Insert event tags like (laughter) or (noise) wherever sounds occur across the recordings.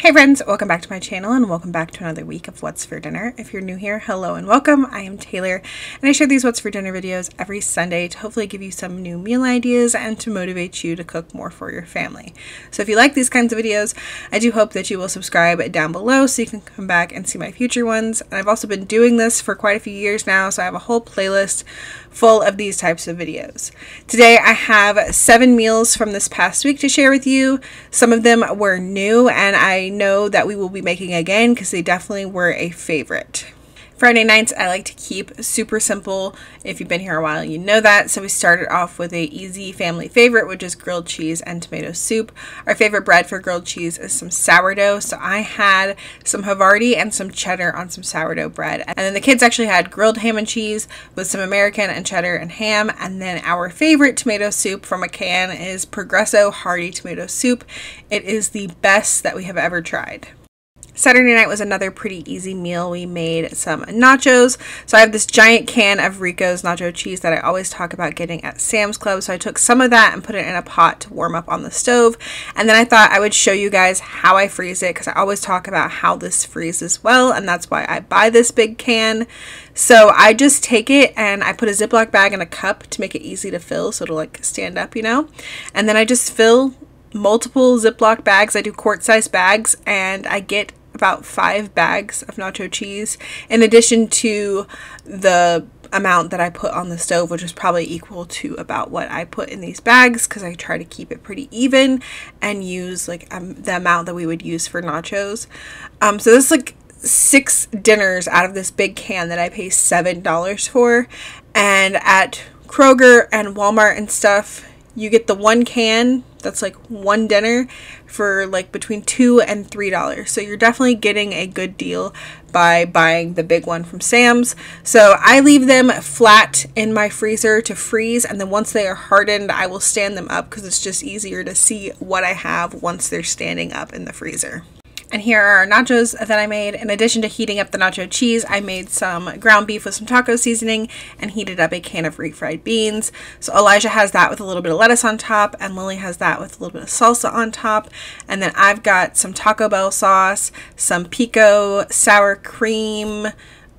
Hey friends, welcome back to my channel and welcome back to another week of What's for Dinner. If you're new here, hello and welcome. I am Taylor and I share these What's for Dinner videos every Sunday to hopefully give you some new meal ideas and to motivate you to cook more for your family. So if you like these kinds of videos, I do hope that you will subscribe down below so you can come back and see my future ones. And I've also been doing this for quite a few years now, so I have a whole playlist full of these types of videos. Today I have seven meals from this past week to share with you. Some of them were new and I know that we will be making again because they definitely were a favorite. Friday nights I like to keep super simple. If you've been here a while, you know that. So we started off with a easy family favorite, which is grilled cheese and tomato soup. Our favorite bread for grilled cheese is some sourdough. So I had some Havarti and some cheddar on some sourdough bread. And then the kids actually had grilled ham and cheese with some American and cheddar and ham. And then our favorite tomato soup from a can is Progresso Hearty Tomato Soup. It is the best that we have ever tried. Saturday night was another pretty easy meal. We made some nachos. So I have this giant can of Rico's nacho cheese that I always talk about getting at Sam's Club. So I took some of that and put it in a pot to warm up on the stove. And then I thought I would show you guys how I freeze it because I always talk about how this freezes well. And that's why I buy this big can. So I just take it and I put a Ziploc bag in a cup to make it easy to fill so it'll like stand up, you know? And then I just fill multiple Ziploc bags. I do quart size bags and I get about five bags of nacho cheese in addition to the amount that I put on the stove, which is probably equal to about what I put in these bags because I try to keep it pretty even and use like um, the amount that we would use for nachos. Um, so this is like six dinners out of this big can that I pay seven dollars for, and at Kroger and Walmart and stuff, you get the one can that's like one dinner for like between two and three dollars. So you're definitely getting a good deal by buying the big one from sam's. So i leave them flat in my freezer to freeze and then once they are hardened i will stand them up because it's just easier to see what i have once they're standing up in the freezer and here are our nachos that I made. In addition to heating up the nacho cheese, I made some ground beef with some taco seasoning and heated up a can of refried beans. So Elijah has that with a little bit of lettuce on top, and Lily has that with a little bit of salsa on top. And then I've got some Taco Bell sauce, some pico sour cream,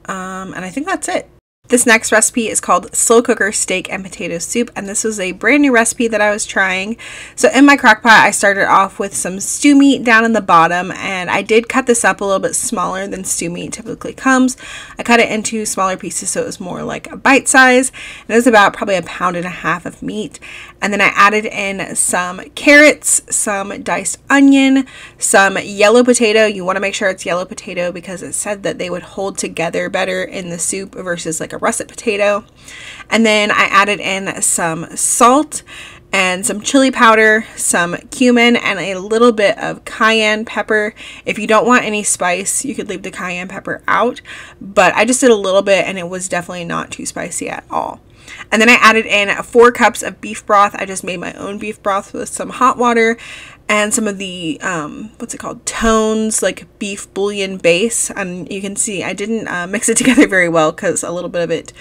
um, and I think that's it. This next recipe is called slow cooker steak and potato soup and this was a brand new recipe that I was trying. So in my crock pot I started off with some stew meat down in the bottom and I did cut this up a little bit smaller than stew meat typically comes. I cut it into smaller pieces so it was more like a bite size and it was about probably a pound and a half of meat and then I added in some carrots, some diced onion, some yellow potato. You want to make sure it's yellow potato because it said that they would hold together better in the soup versus like a russet potato. And then I added in some salt and some chili powder, some cumin, and a little bit of cayenne pepper. If you don't want any spice, you could leave the cayenne pepper out, but I just did a little bit and it was definitely not too spicy at all. And then I added in four cups of beef broth. I just made my own beef broth with some hot water and some of the um, what's it called? Tone's like beef bouillon base and you can see I didn't uh, mix it (laughs) together very well because a little bit of it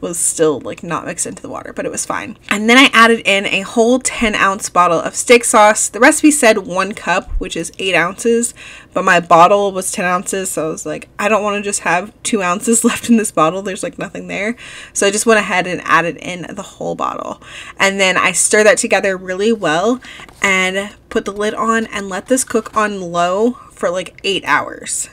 was still like not mixed into the water but it was fine. And then I added in a whole 10 ounce bottle of steak sauce. The recipe said one cup which is eight ounces but my bottle was 10 ounces so I was like I don't want to just have two ounces (laughs) left in this bottle. There's like nothing there. So I just went ahead and added in the whole bottle. And then I stir that together really well and put the lid on and let this cook on low for like eight hours.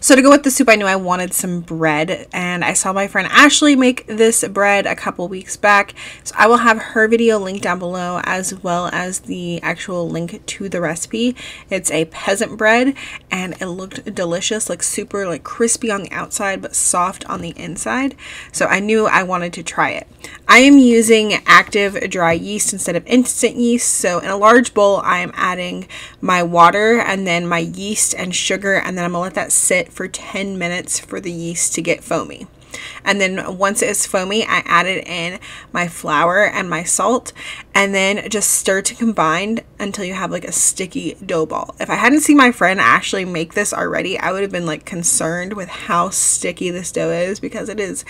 So to go with the soup, I knew I wanted some bread, and I saw my friend Ashley make this bread a couple weeks back. So I will have her video linked down below as well as the actual link to the recipe. It's a peasant bread, and it looked delicious, like super like crispy on the outside but soft on the inside. So I knew I wanted to try it. I am using active dry yeast instead of instant yeast. So in a large bowl, I am adding my water and then my yeast and sugar, and then I'm gonna let that sit for 10 minutes for the yeast to get foamy. And then once it's foamy, I added in my flour and my salt and then just stir to combine until you have like a sticky dough ball. If I hadn't seen my friend Ashley make this already, I would have been like concerned with how sticky this dough is because it is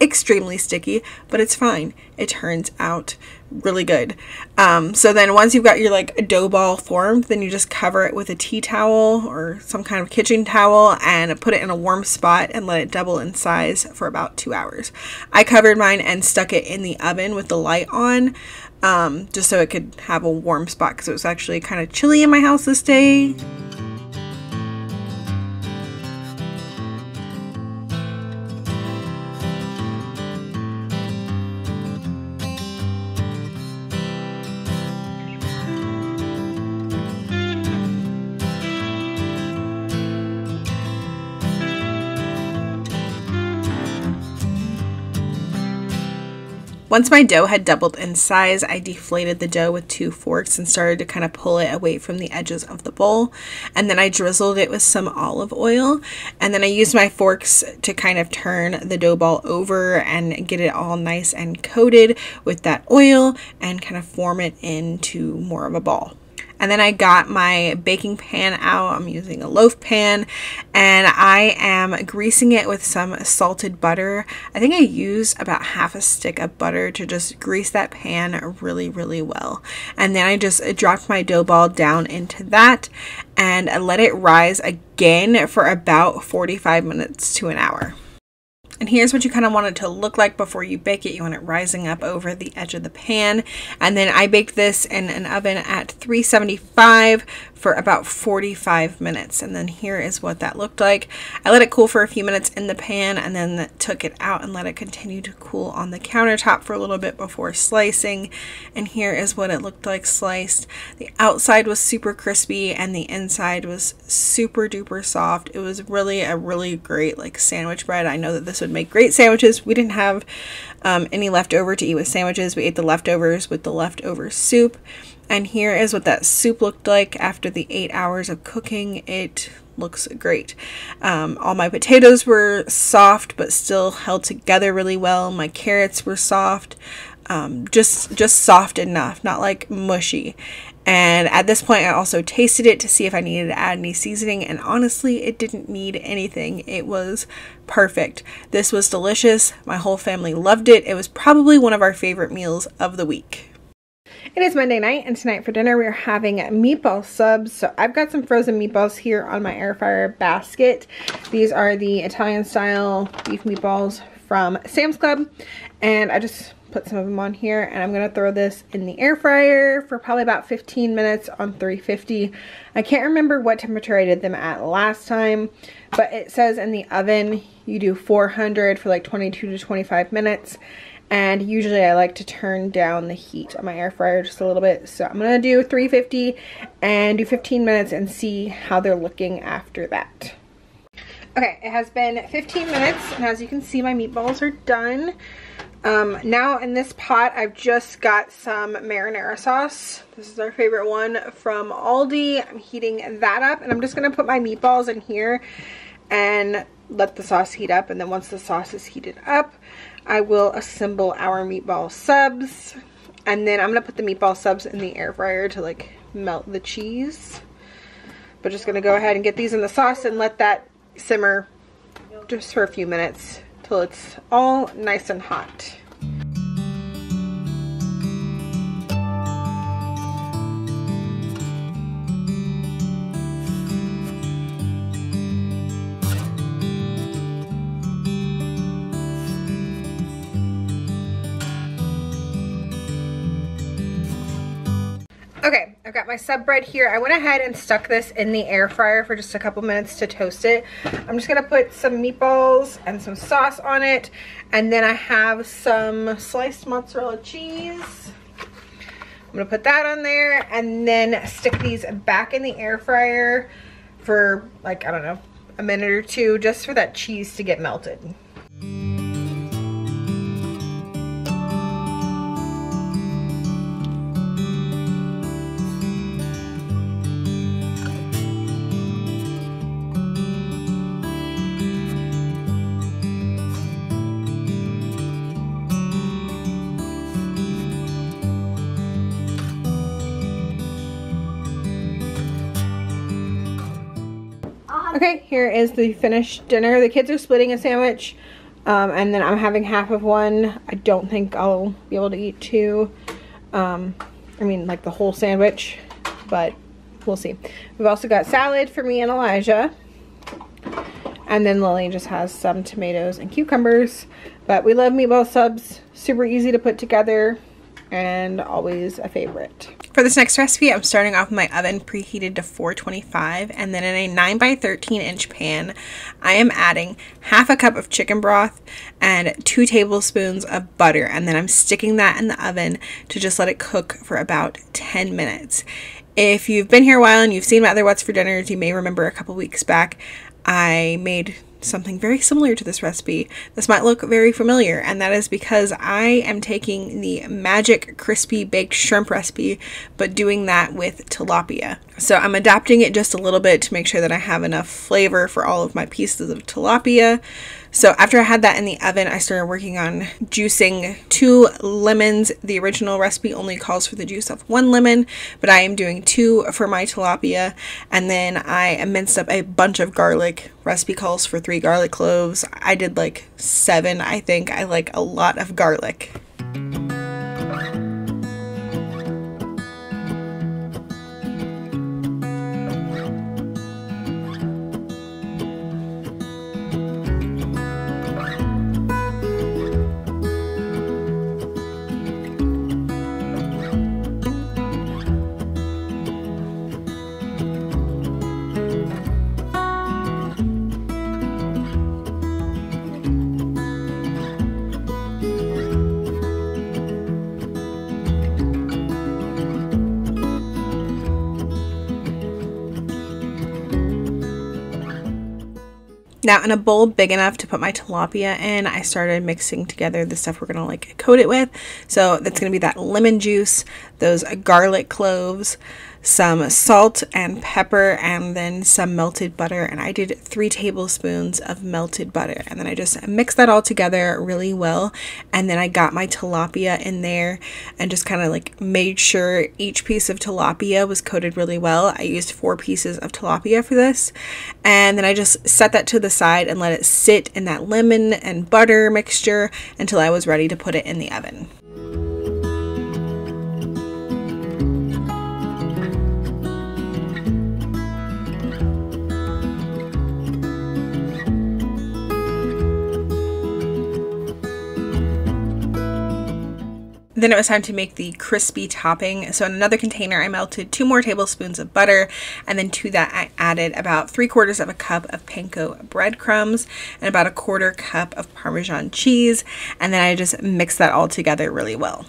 extremely sticky, but it's fine. It turns out really good. Um, so then once you've got your like dough ball formed, then you just cover it with a tea towel or some kind of kitchen towel and put it in a warm spot and let it double in size for about two hours. I covered mine and stuck it in the oven with the light on um, just so it could have a warm spot because it was actually kind of chilly in my house this day. Once my dough had doubled in size, I deflated the dough with two forks and started to kind of pull it away from the edges of the bowl. And then I drizzled it with some olive oil. And then I used my forks to kind of turn the dough ball over and get it all nice and coated with that oil and kind of form it into more of a ball. And then I got my baking pan out. I'm using a loaf pan and I am greasing it with some salted butter. I think I use about half a stick of butter to just grease that pan really, really well. And then I just dropped my dough ball down into that and let it rise again for about 45 minutes to an hour. And here's what you kind of want it to look like before you bake it. You want it rising up over the edge of the pan. And then I baked this in an oven at 375 for about 45 minutes. And then here is what that looked like. I let it cool for a few minutes in the pan and then took it out and let it continue to cool on the countertop for a little bit before slicing. And here is what it looked like sliced. The outside was super crispy and the inside was super duper soft. It was really a really great like sandwich bread. I know that this would make great sandwiches. We didn't have um, any leftover to eat with sandwiches. We ate the leftovers with the leftover soup. And here is what that soup looked like after the eight hours of cooking. It looks great. Um, all my potatoes were soft but still held together really well. My carrots were soft, um, just just soft enough, not like mushy. And at this point, I also tasted it to see if I needed to add any seasoning. And honestly, it didn't need anything. It was perfect. This was delicious. My whole family loved it. It was probably one of our favorite meals of the week. It is Monday night and tonight for dinner we're having meatball subs. So I've got some frozen meatballs here on my air fryer basket. These are the Italian style beef meatballs from Sam's Club and I just put some of them on here and I'm to throw this in the air fryer for probably about 15 minutes on 350. I can't remember what temperature I did them at last time, but it says in the oven you do 400 for like 22 to 25 minutes and usually I like to turn down the heat on my air fryer just a little bit. So I'm going to do 350 and do 15 minutes and see how they're looking after that. Okay, it has been 15 minutes and as you can see my meatballs are done. Um, now in this pot I've just got some marinara sauce. This is our favorite one from Aldi. I'm heating that up and I'm just going to put my meatballs in here and let the sauce heat up and then once the sauce is heated up I will assemble our meatball subs. And then I'm going to put the meatball subs in the air fryer to like melt the cheese. But just going to go ahead and get these in the sauce and let that simmer just for a few minutes till it's all nice and hot. I've got my sub bread here. I went ahead and stuck this in the air fryer for just a couple minutes to toast it. I'm just gonna put some meatballs and some sauce on it. And then I have some sliced mozzarella cheese. I'm gonna put that on there and then stick these back in the air fryer for like, I don't know, a minute or two just for that cheese to get melted. Okay, here is the finished dinner. The kids are splitting a sandwich. Um, and then I'm having half of one. I don't think I'll be able to eat two. Um, I mean, like the whole sandwich, but we'll see. We've also got salad for me and Elijah. And then Lily just has some tomatoes and cucumbers. But we love meatball subs. Super easy to put together and always a favorite. For this next recipe, I'm starting off my oven preheated to 425 and then in a 9 by 13 inch pan, I am adding half a cup of chicken broth and 2 tablespoons of butter and then I'm sticking that in the oven to just let it cook for about 10 minutes. If you've been here a while and you've seen my other What's for Dinners, you may remember a couple weeks back I made something very similar to this recipe. This might look very familiar, and that is because I am taking the magic crispy baked shrimp recipe, but doing that with tilapia. So I'm adapting it just a little bit to make sure that I have enough flavor for all of my pieces of tilapia. So after I had that in the oven, I started working on juicing two lemons. The original recipe only calls for the juice of one lemon, but I am doing two for my tilapia. And then I minced up a bunch of garlic. Recipe calls for three garlic cloves. I did like seven, I think. I like a lot of garlic. Now in a bowl big enough to put my tilapia in, I started mixing together the stuff we're to like coat it with. So that's to be that lemon juice, those garlic cloves, some salt and pepper and then some melted butter and I did three tablespoons of melted butter and then I just mixed that all together really well and then I got my tilapia in there and just kind of like made sure each piece of tilapia was coated really well. I used four pieces of tilapia for this and then I just set that to the side and let it sit in that lemon and butter mixture until I was ready to put it in the oven. Then it was time to make the crispy topping. So in another container, I melted two more tablespoons of butter, and then to that I added about three quarters of a cup of panko breadcrumbs and about a quarter cup of Parmesan cheese, and then I just mixed that all together really well.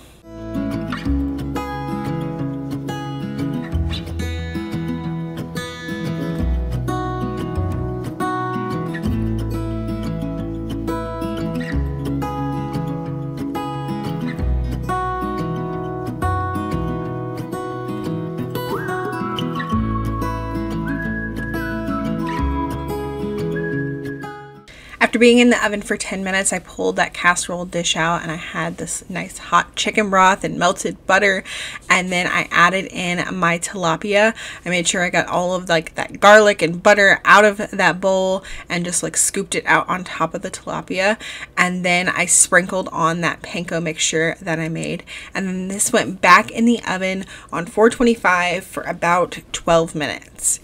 After being in the oven for 10 minutes, I pulled that casserole dish out and I had this nice hot chicken broth and melted butter. And then I added in my tilapia. I made sure I got all of like that garlic and butter out of that bowl and just like scooped it out on top of the tilapia. And then I sprinkled on that panko mixture that I made. And then this went back in the oven on 425 for about 12 minutes.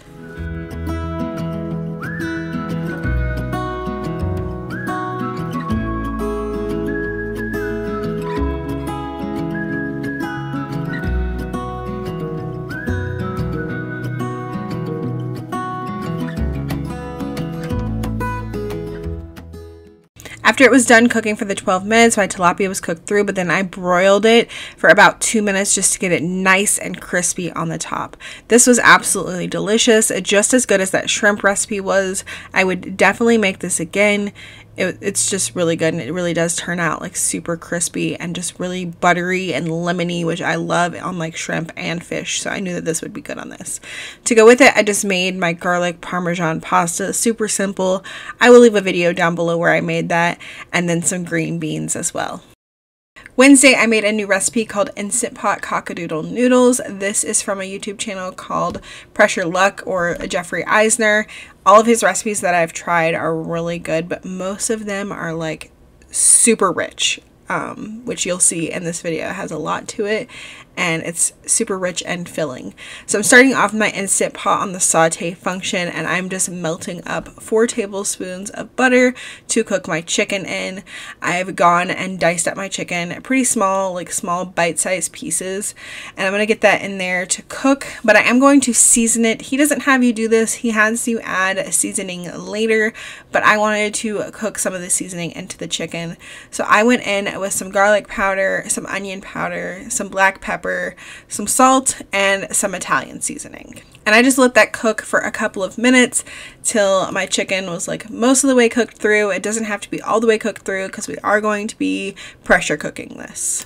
After it was done cooking for the 12 minutes, my tilapia was cooked through, but then I broiled it for about two minutes just to get it nice and crispy on the top. This was absolutely delicious, just as good as that shrimp recipe was. I would definitely make this again it, it's just really good and it really does turn out like super crispy and just really buttery and lemony which I love on like shrimp and fish so I knew that this would be good on this. To go with it I just made my garlic parmesan pasta super simple. I will leave a video down below where I made that and then some green beans as well. Wednesday, I made a new recipe called Instant Pot Cockadoodle Noodles. This is from a YouTube channel called Pressure Luck or Jeffrey Eisner. All of his recipes that I've tried are really good, but most of them are like super rich um, which you'll see in this video. It has a lot to it and it's super rich and filling. So I'm starting off my Instant Pot on the saute function and I'm just melting up four tablespoons of butter to cook my chicken in. I've gone and diced up my chicken pretty small, like small bite-sized pieces and I'm going to get that in there to cook, but I am going to season it. He doesn't have you do this. He has you add seasoning later, but I wanted to cook some of the seasoning into the chicken. So I went in with some garlic powder, some onion powder, some black pepper, some salt, and some Italian seasoning. And I just let that cook for a couple of minutes till my chicken was like most of the way cooked through. It doesn't have to be all the way cooked through because we are going to be pressure cooking this.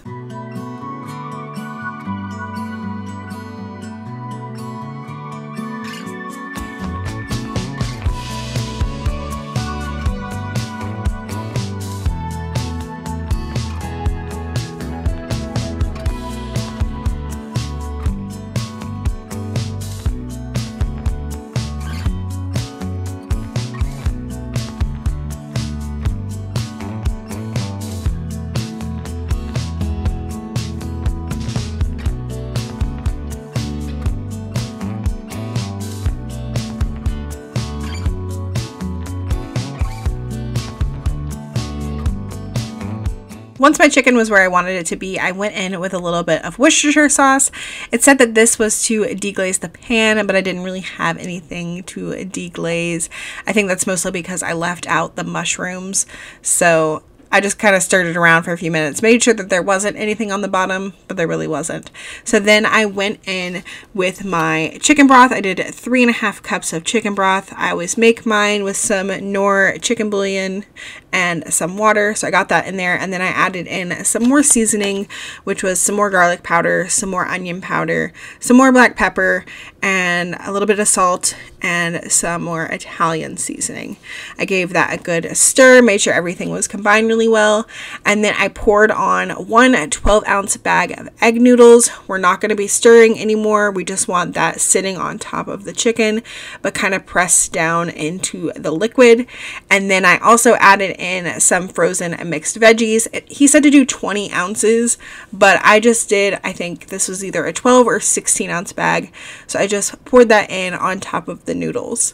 Once my chicken was where I wanted it to be, I went in with a little bit of Worcestershire sauce. It said that this was to deglaze the pan, but I didn't really have anything to deglaze. I think that's mostly because I left out the mushrooms. So I just kind of stirred it around for a few minutes, made sure that there wasn't anything on the bottom, but there really wasn't. So then I went in with my chicken broth. I did three and a half cups of chicken broth. I always make mine with some Knorr chicken bouillon and some water. So I got that in there. And then I added in some more seasoning, which was some more garlic powder, some more onion powder, some more black pepper, and a little bit of salt and some more Italian seasoning. I gave that a good stir, made sure everything was combined really well, and then I poured on one 12 ounce bag of egg noodles. We're not going to be stirring anymore. We just want that sitting on top of the chicken, but kind of pressed down into the liquid. And then I also added in some frozen mixed veggies. He said to do 20 ounces, but I just did, I think this was either a 12 or 16 ounce bag. So I just poured that in on top of the noodles.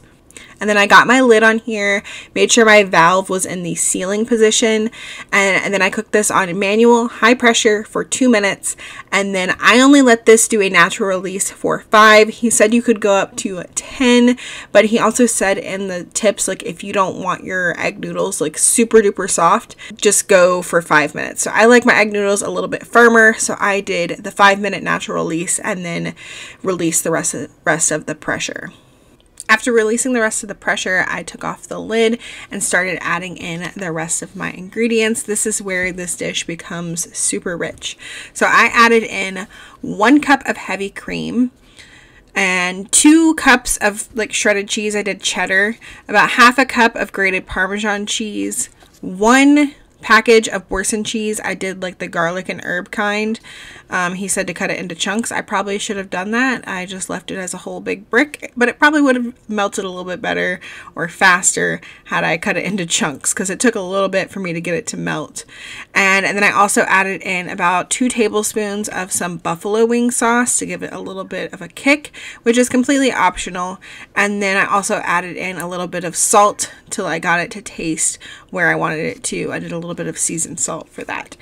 And then I got my lid on here, made sure my valve was in the sealing position, and, and, then I cooked this on manual high pressure for two minutes. And then I only let this do a natural release for five. He said you could go up to 10, but he also said in the tips, like if you don't want your egg noodles like super duper soft, just go for five minutes. So I like my egg noodles a little bit firmer, so I did the five minute natural release and then release the rest of, rest of the pressure. After releasing the rest of the pressure, I took off the lid and started adding in the rest of my ingredients. This is where this dish becomes super rich. So I added in one cup of heavy cream and two cups of like shredded cheese. I did cheddar, about half a cup of grated Parmesan cheese, one package of Boursin cheese. I did like the garlic and herb kind. Um, he said to cut it into chunks. I probably should have done that. I just left it as a whole big brick, but it probably would have melted a little bit better or faster had I cut it into chunks because it took a little bit for me to get it to melt. And, and then I also added in about two tablespoons of some buffalo wing sauce to give it a little bit of a kick, which is completely optional. And then I also added in a little bit of salt till I got it to taste where I wanted it to. I did a little bit of seasoned salt for that.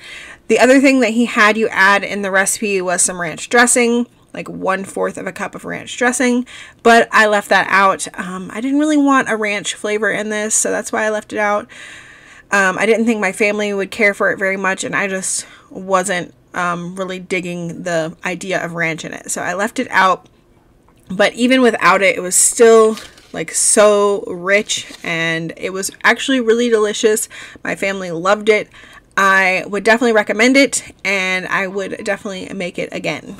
The other thing that he had you add in the recipe was some ranch dressing, like one fourth of a cup of ranch dressing, but I left that out. Um, I didn't really want a ranch flavor in this, so that's why I left it out. Um, I didn't think my family would care for it very much, and I just wasn't um, really digging the idea of ranch in it, so I left it out. But even without it, it was still like so rich and it was actually really delicious. My family loved it. I would definitely recommend it and I would definitely make it again.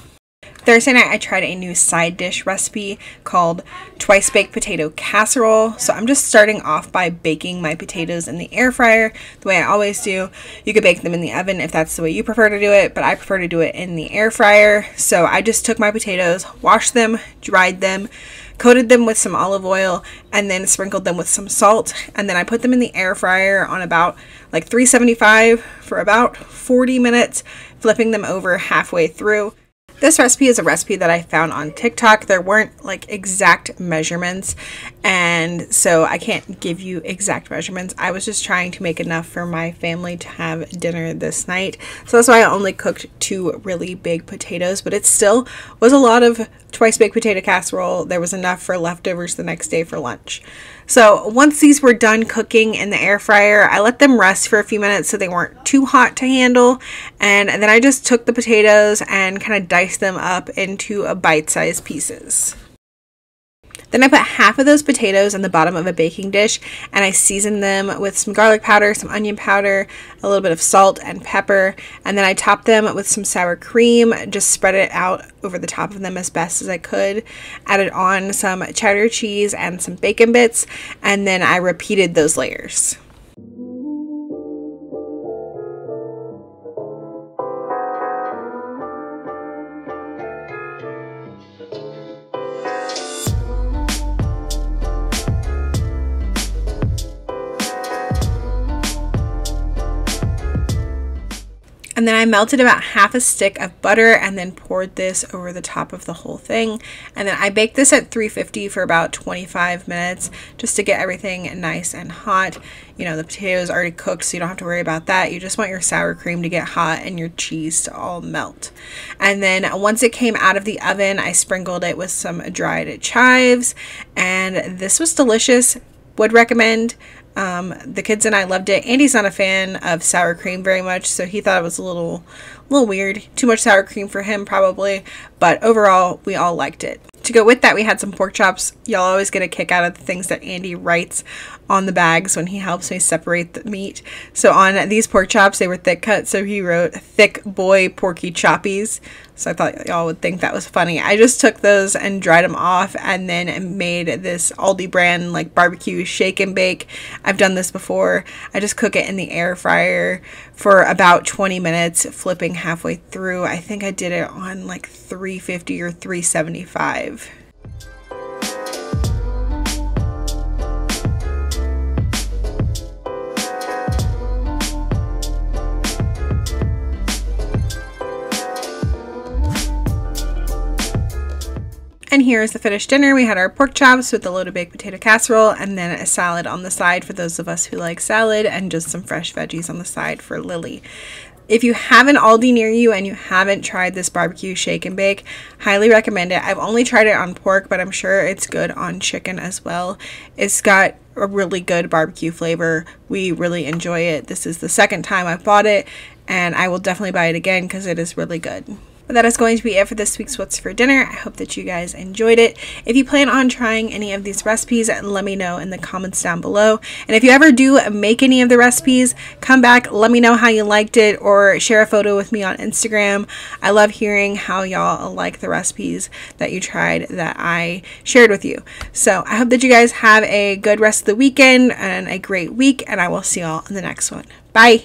Thursday night, I tried a new side dish recipe called twice baked potato casserole. So I'm just starting off by baking my potatoes in the air fryer the way I always do. You could bake them in the oven if that's the way you prefer to do it, but I prefer to do it in the air fryer. So I just took my potatoes, washed them, dried them, coated them with some olive oil, and then sprinkled them with some salt. And then I put them in the air fryer on about like 375 for about 40 minutes, flipping them over halfway through. This recipe is a recipe that I found on TikTok. There weren't like exact measurements, and so I can't give you exact measurements. I was just trying to make enough for my family to have dinner this night. So that's why I only cooked two really big potatoes, but it still was a lot of twice baked potato casserole. There was enough for leftovers the next day for lunch. So once these were done cooking in the air fryer, I let them rest for a few minutes so they weren't too hot to handle. And then I just took the potatoes and kind of diced them up into a bite-sized pieces. Then I put half of those potatoes in the bottom of a baking dish and I seasoned them with some garlic powder, some onion powder, a little bit of salt and pepper, and then I topped them with some sour cream, just spread it out over the top of them as best as I could, added on some cheddar cheese and some bacon bits, and then I repeated those layers. And then I melted about half a stick of butter and then poured this over the top of the whole thing. And then I baked this at 350 for about 25 minutes just to get everything nice and hot. You know, the potatoes already cooked, so you don't have to worry about that. You just want your sour cream to get hot and your cheese to all melt. And then once it came out of the oven, I sprinkled it with some dried chives. And this was delicious. Would recommend. Um, the kids and I loved it. Andy's not a fan of sour cream very much, so he thought it was a little, a little weird. Too much sour cream for him, probably. But overall, we all liked it. To go with that, we had some pork chops. Y'all always get a kick out of the things that Andy writes on the bags when he helps me separate the meat. So on these pork chops, they were thick cut, so he wrote thick boy porky choppies. So I thought y'all would think that was funny. I just took those and dried them off and then made this Aldi brand like barbecue shake and bake. I've done this before. I just cook it in the air fryer for about 20 minutes, flipping halfway through. I think I did it on like 350 or 375. Here is the finished dinner. We had our pork chops with a loaded baked potato casserole and then a salad on the side for those of us who like salad and just some fresh veggies on the side for Lily. If you have an Aldi near you and you haven't tried this barbecue shake and bake, highly recommend it. I've only tried it on pork, but I'm sure it's good on chicken as well. It's got a really good barbecue flavor. We really enjoy it. This is the second time I've bought it, and I will definitely buy it again because it is really good. But that is going to be it for this week's What's for Dinner. I hope that you guys enjoyed it. If you plan on trying any of these recipes, let me know in the comments down below. And if you ever do make any of the recipes, come back, let me know how you liked it, or share a photo with me on Instagram. I love hearing how y'all like the recipes that you tried that I shared with you. So I hope that you guys have a good rest of the weekend and a great week, and I will see y'all in the next one. Bye!